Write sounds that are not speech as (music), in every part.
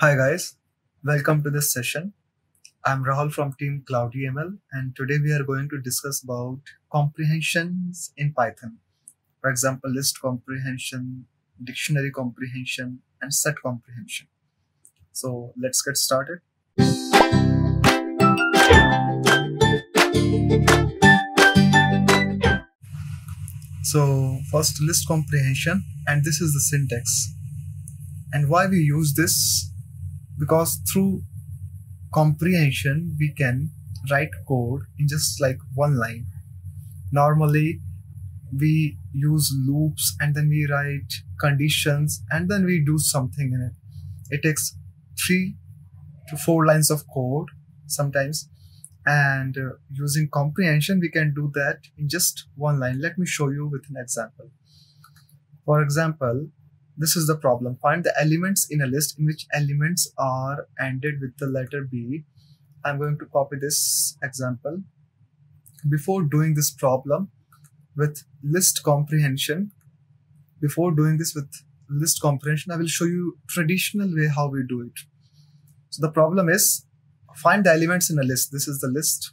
Hi guys, welcome to this session. I'm Rahul from team CloudyML and today we are going to discuss about comprehensions in Python. For example, list comprehension, dictionary comprehension and set comprehension. So let's get started. So first list comprehension and this is the syntax. And why we use this? Because through comprehension we can write code in just like one line. Normally we use loops and then we write conditions and then we do something in it. It takes three to four lines of code sometimes and uh, using comprehension we can do that in just one line let me show you with an example for example this is the problem find the elements in a list in which elements are ended with the letter b i'm going to copy this example before doing this problem with list comprehension before doing this with list comprehension i will show you traditional way how we do it so the problem is find the elements in a list. This is the list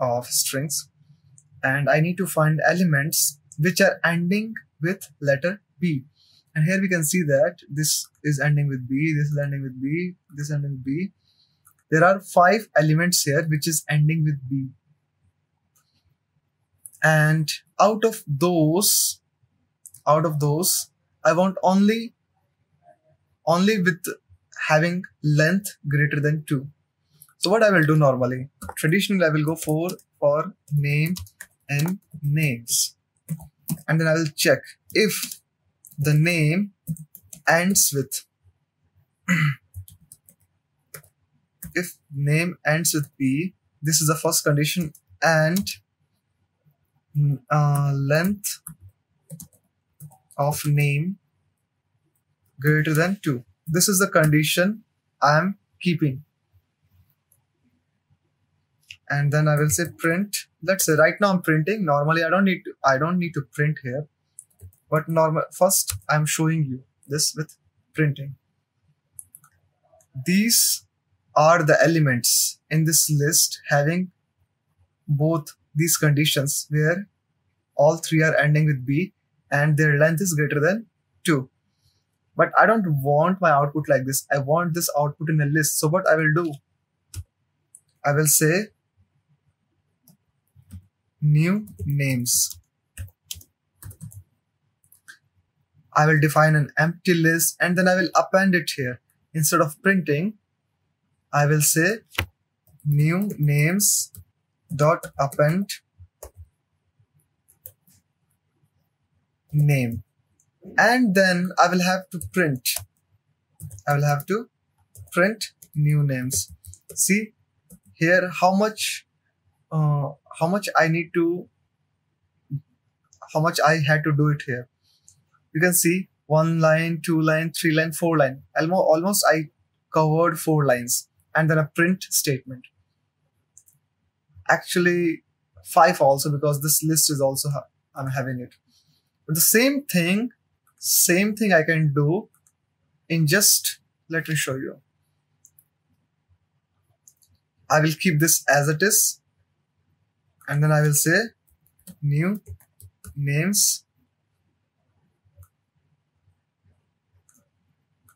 of strings. And I need to find elements which are ending with letter B. And here we can see that this is ending with B, this is ending with B, this is ending with B. There are five elements here which is ending with B. And out of those, out of those, I want only, only with having length greater than 2. So what I will do normally, traditionally I will go for, for name and names. And then I will check if the name ends with, (clears throat) if name ends with P, this is the first condition and uh, length of name greater than 2. This is the condition I am keeping and then I will say print. Let's say right now I'm printing. Normally I don't need to, I don't need to print here, but normal first I'm showing you this with printing. These are the elements in this list having both these conditions where all three are ending with B and their length is greater than 2. But I don't want my output like this. I want this output in a list. So what I will do, I will say new names. I will define an empty list and then I will append it here. Instead of printing, I will say new names dot append name and then I will have to print I will have to print new names see here how much uh, how much I need to, how much I had to do it here. You can see one line, two line, three line, four line. Almost, almost I covered four lines and then a print statement. Actually, five also because this list is also ha I'm having it. But the same thing, same thing I can do in just let me show you. I will keep this as it is and then I will say new names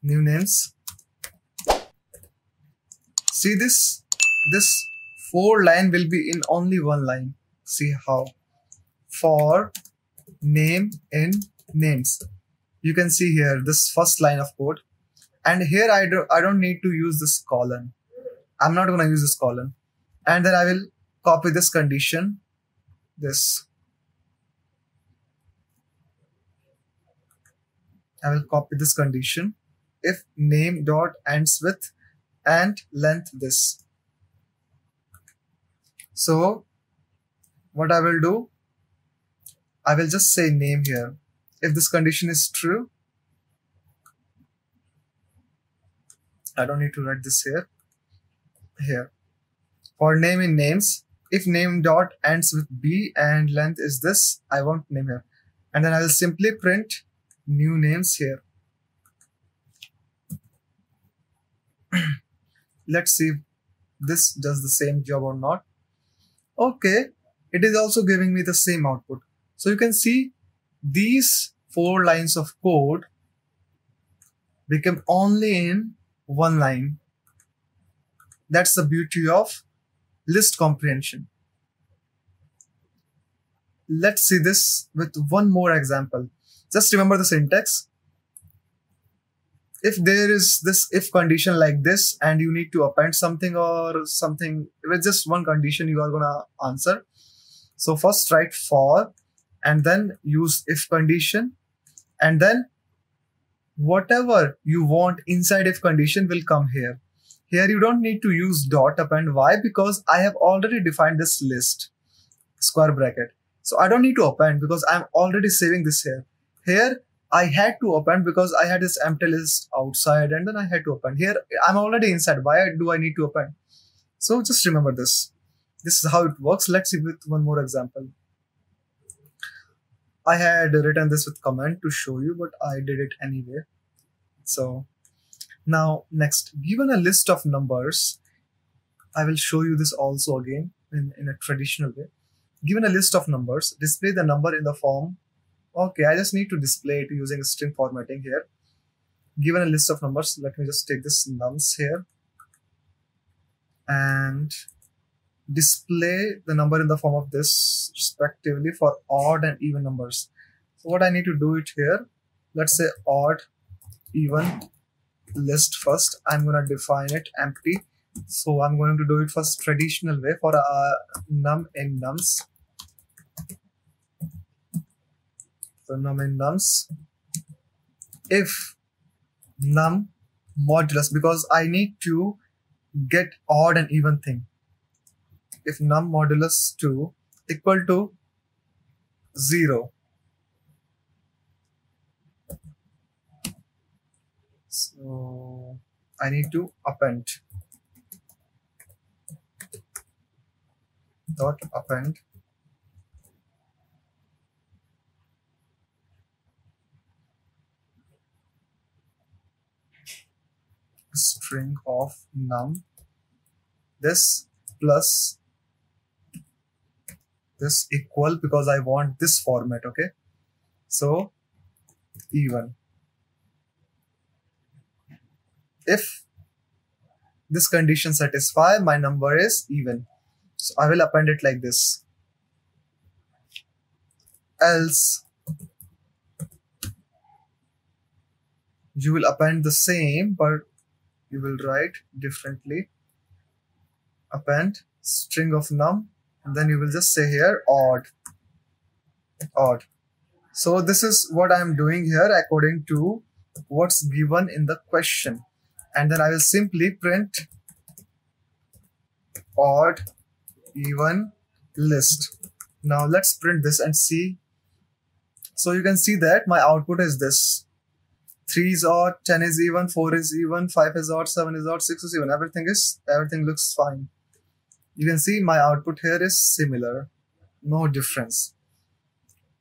new names. See this? This four line will be in only one line. See how? For name in names. You can see here this first line of code. And here I, do, I don't need to use this colon. I'm not going to use this colon. And then I will copy this condition, this. I will copy this condition if name dot ends with and length this. So what I will do, I will just say name here. If this condition is true, I don't need to write this here. Here. For name in names, if name dot ends with b and length is this, I want name here. And then I will simply print new names here. (clears throat) let's see if this does the same job or not. Okay it is also giving me the same output. So you can see these four lines of code become only in one line. That's the beauty of list comprehension. Let's see this with one more example. Just remember the syntax if there is this if condition like this and you need to append something or something with just one condition you are gonna answer. So first write for and then use if condition and then whatever you want inside if condition will come here. Here you don't need to use dot append. Why? Because i have already defined this list square bracket. So i don't need to append because i'm already saving this here. Here I had to append because I had this empty list outside and then I had to append. Here, I'm already inside. Why do I need to append? So just remember this. This is how it works. Let's see with one more example. I had written this with comment to show you, but I did it anyway. So now next, given a list of numbers, I will show you this also again in, in a traditional way. Given a list of numbers, display the number in the form Okay, I just need to display it using string formatting here. Given a list of numbers, let me just take this nums here and display the number in the form of this respectively for odd and even numbers. So what I need to do it here, let's say odd, even list first. I'm going to define it empty. So I'm going to do it first traditional way for a num in nums in nums if num modulus because I need to get odd and even thing. If num modulus 2 equal to 0 so I need to append. Dot append string of num. This plus this equal because I want this format okay? So even. If this condition satisfy my number is even. So I will append it like this. Else you will append the same but you will write differently append string of num and then you will just say here odd. Odd. So this is what i'm doing here according to what's given in the question. And then i will simply print odd even list. Now let's print this and see. So you can see that my output is this 3 is odd, 10 is even, 4 is even, 5 is odd, 7 is odd, 6 is even. Everything is, everything looks fine. You can see my output here is similar. No difference.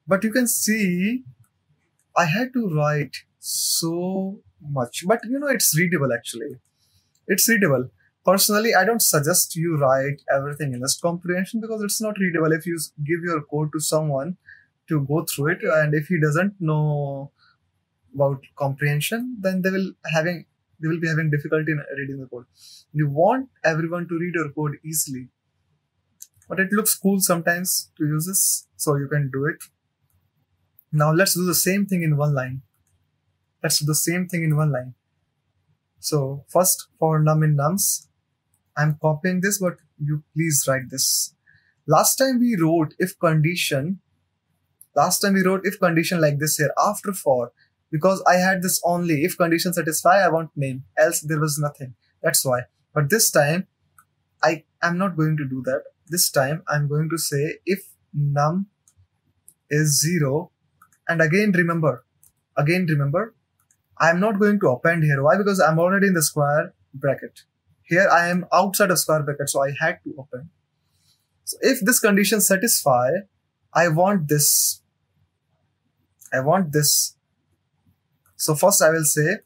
But you can see I had to write so much. But you know, it's readable actually. It's readable. Personally, I don't suggest you write everything in list comprehension because it's not readable. If you give your code to someone to go through it and if he doesn't know about comprehension, then they will having they will be having difficulty in reading the code. You want everyone to read your code easily, but it looks cool sometimes to use this, so you can do it. Now let's do the same thing in one line. Let's do the same thing in one line. So first for num in nums, I'm copying this, but you please write this. Last time we wrote if condition, last time we wrote if condition like this here after for because I had this only if condition satisfy, I want name, else there was nothing. That's why. But this time, I am not going to do that. This time, I'm going to say if num is zero, and again remember, again remember, I'm not going to append here. Why? Because I'm already in the square bracket. Here I am outside of square bracket, so I had to append. So if this condition satisfy, I want this. I want this so first I will say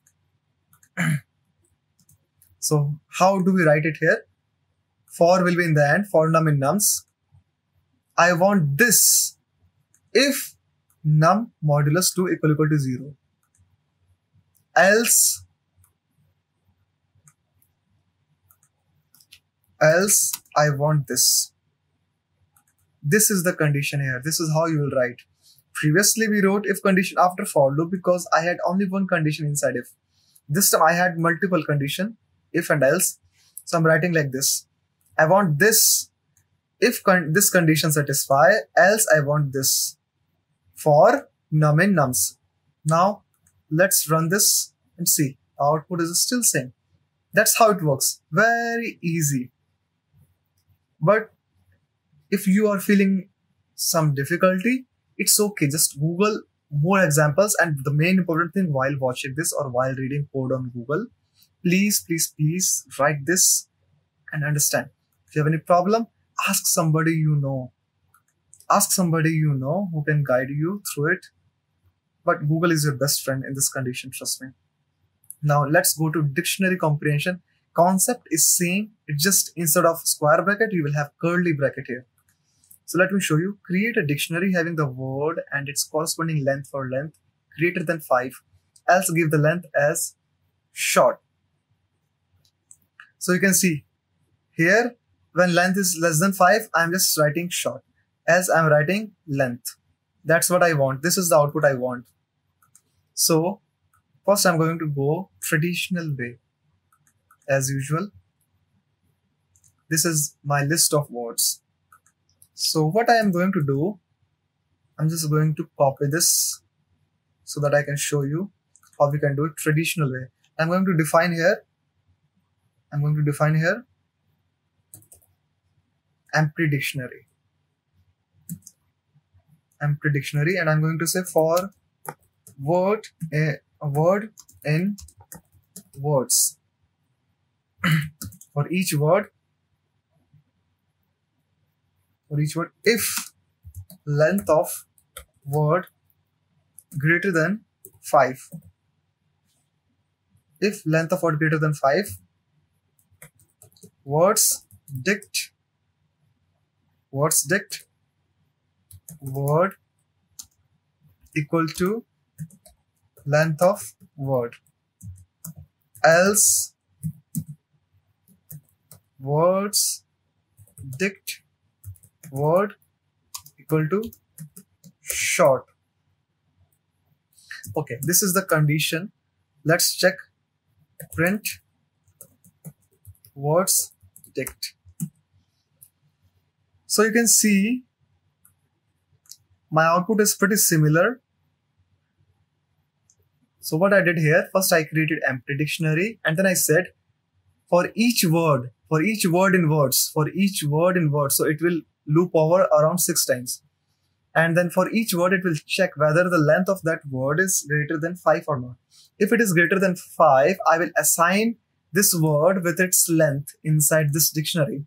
(clears throat) So how do we write it here? For will be in the end, for num in nums. I want this if num modulus 2 equal equal to 0. Else, else I want this. This is the condition here. This is how you will write. Previously we wrote if condition after for loop because I had only one condition inside if. This time I had multiple condition if and else. So I'm writing like this. I want this if con this condition satisfy else I want this for num in nums. Now let's run this and see output is still same. That's how it works. Very easy. But if you are feeling some difficulty, it's okay. Just Google more examples. And the main important thing while watching this or while reading code on Google, please, please, please write this and understand. If you have any problem, ask somebody you know. Ask somebody you know who can guide you through it. But Google is your best friend in this condition, trust me. Now let's go to dictionary comprehension. Concept is same. It's just instead of square bracket, you will have curly bracket here. So let me show you. Create a dictionary having the word and its corresponding length for length greater than 5. Else give the length as short. So you can see here when length is less than 5, I'm just writing short. As I'm writing length. That's what I want. This is the output I want. So first I'm going to go traditional way as usual. This is my list of words. So what I am going to do, I'm just going to copy this so that I can show you how we can do it traditional way. I'm going to define here, I'm going to define here empty dictionary. Empty dictionary and I'm going to say for word a, a word in words. (clears throat) for each word for each word. If length of word greater than 5 if length of word greater than 5 words dict words dict word equal to length of word. Else words dict word equal to short. Okay this is the condition. Let's check print words dict so you can see my output is pretty similar. So what I did here, first I created empty dictionary and then I said for each word, for each word in words, for each word in words, so it will loop over around six times. And then for each word, it will check whether the length of that word is greater than five or not. If it is greater than five, I will assign this word with its length inside this dictionary.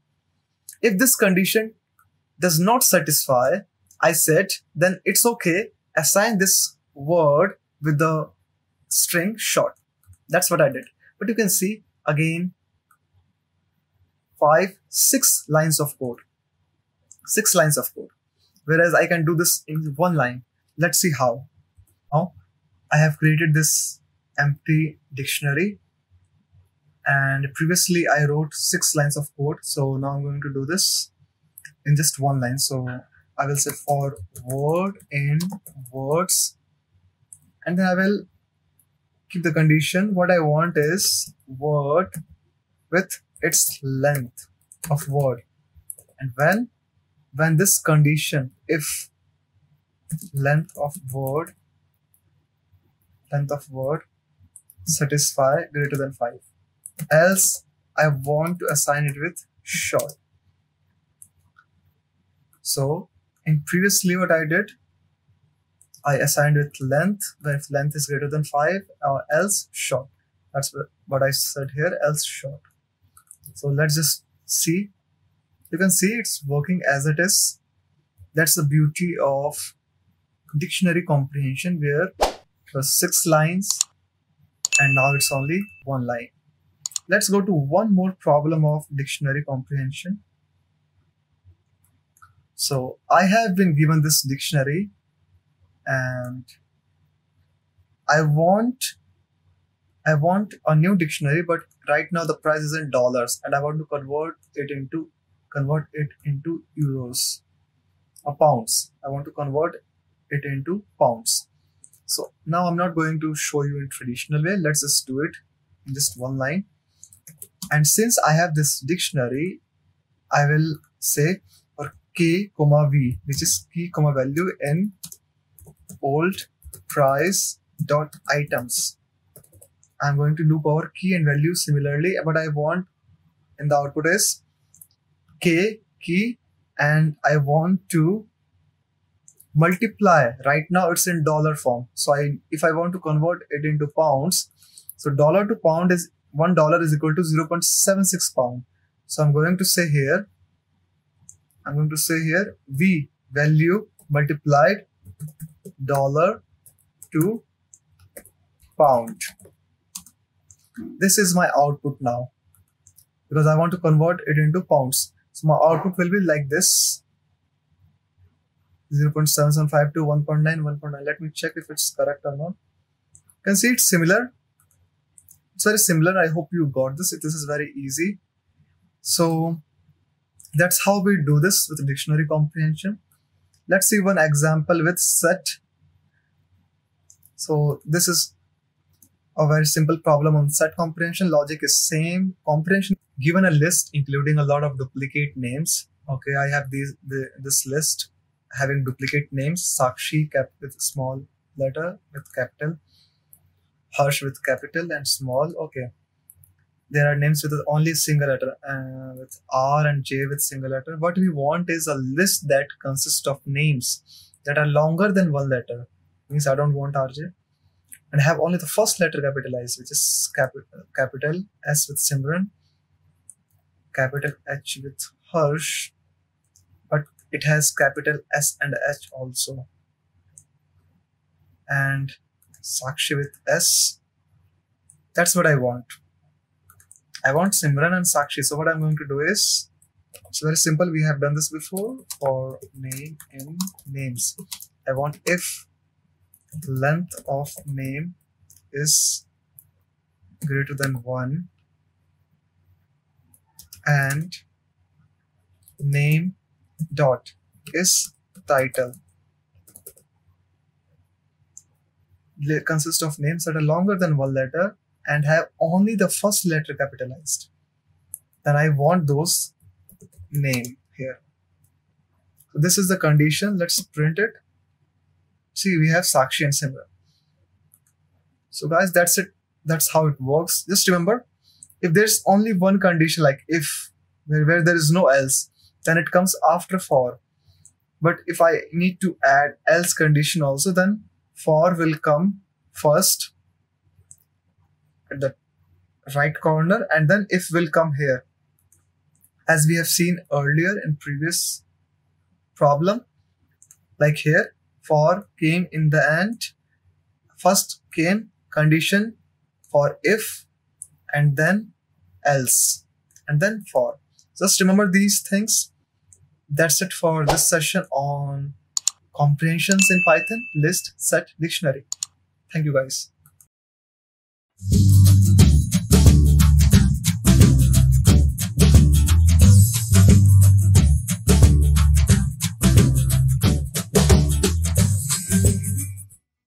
If this condition does not satisfy, I said, then it's okay. Assign this word with the string short. That's what I did. But you can see again, five, six lines of code six lines of code. Whereas I can do this in one line. Let's see how. Now I have created this empty dictionary and previously I wrote six lines of code. So now I'm going to do this in just one line. So I will say for word in words and then I will keep the condition. What I want is word with its length of word. And when when this condition if length of word length of word satisfy greater than 5 else I want to assign it with short. So in previously what I did I assigned with length when if length is greater than 5 or else short. That's what I said here else short. So let's just see you can see it's working as it is. That's the beauty of dictionary comprehension where was six lines and now it's only one line. Let's go to one more problem of dictionary comprehension. So I have been given this dictionary and I want I want a new dictionary but right now the price is in dollars and I want to convert it into convert it into euros or pounds. I want to convert it into pounds. So now I'm not going to show you in traditional way. Let's just do it in just one line. And since I have this dictionary, I will say or k comma v which is key comma value in old price dot items i'm going to loop our key and value similarly but i want in the output is k key and i want to multiply right now it's in dollar form so i if i want to convert it into pounds so dollar to pound is one dollar is equal to 0.76 pound so i'm going to say here I'm going to say here V value multiplied dollar to pound. This is my output now because I want to convert it into pounds. So my output will be like this 0.775 to 1.9, 1.9. Let me check if it's correct or not. You can see it's similar. It's very similar. I hope you got this. This is very easy. So that's how we do this with dictionary comprehension. Let's see one example with set. So this is a very simple problem on set comprehension. Logic is same. Comprehension given a list including a lot of duplicate names. Okay, I have these the, this list having duplicate names. Sakshi kept with small letter with capital. Harsh with capital and small. Okay there are names with only single letter uh, with R and J with single letter. What we want is a list that consists of names that are longer than one letter. Means I don't want RJ and have only the first letter capitalized, which is capital capital S with Simran, capital H with Harsh, but it has capital S and H also, and Sakshi with S. That's what I want. I want Simran and Sakshi. So what I'm going to do is, it's very simple. We have done this before for name in names. I want if length of name is greater than 1 and name dot is title consist of names that are longer than one letter and have only the first letter capitalized, then I want those name here. So this is the condition. Let's print it. See, we have Sakshi and Simran. So guys, that's it. That's how it works. Just remember, if there's only one condition, like if where, where there is no else, then it comes after for. But if I need to add else condition also, then for will come first at the right corner and then if will come here as we have seen earlier in previous problem like here for came in the end. First came condition for if and then else and then for. Just remember these things. That's it for this session on comprehensions in python. List set dictionary. Thank you guys